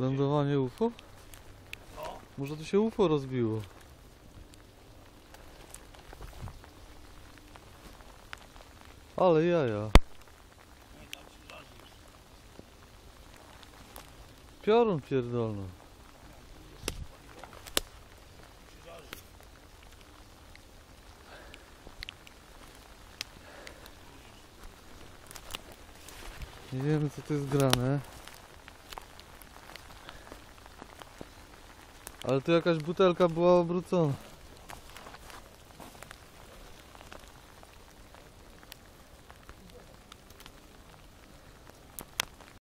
Lądowanie UFO? Może tu się UFO rozbiło. Ale jaja. Piorun żarzysz. Nie wiemy co to jest grane. Ale tu jakaś butelka była obrócona.